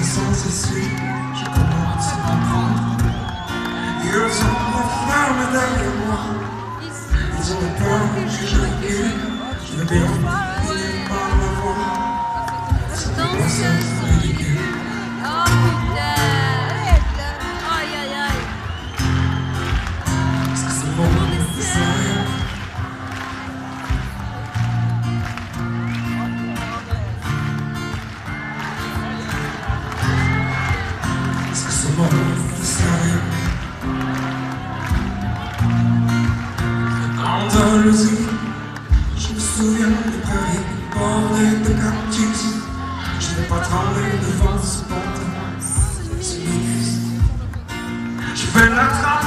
sans essuie, je commence à comprendre. Ils ont derrière. Ils ont que je. Je. Oh putain Aïe aïe aïe Est-ce que. Andalousie, je me souviens de Paris, bordé de cactus. Je n'ai pas tremblé devant ce pantalon, ce ministre. Je vais l'attraper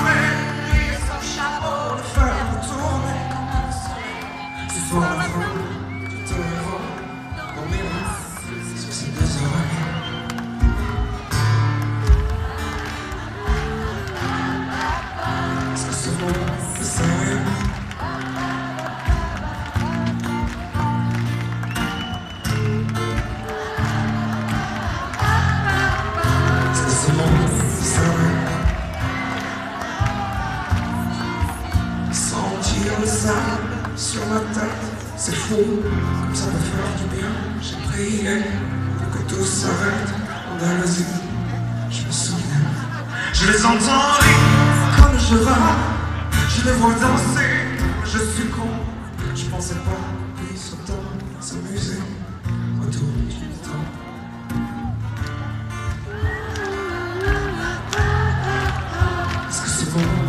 c'est fou, comme ça peut faire du bien. J'ai prié pour que tout s'arrête en Andalousie. Je me souviens, je les entends rire comme je râle, je les vois danser, je suis con. Je pensais pas qu'ils s'entendent s'amuser autour du temps. Est-ce que c'est bon?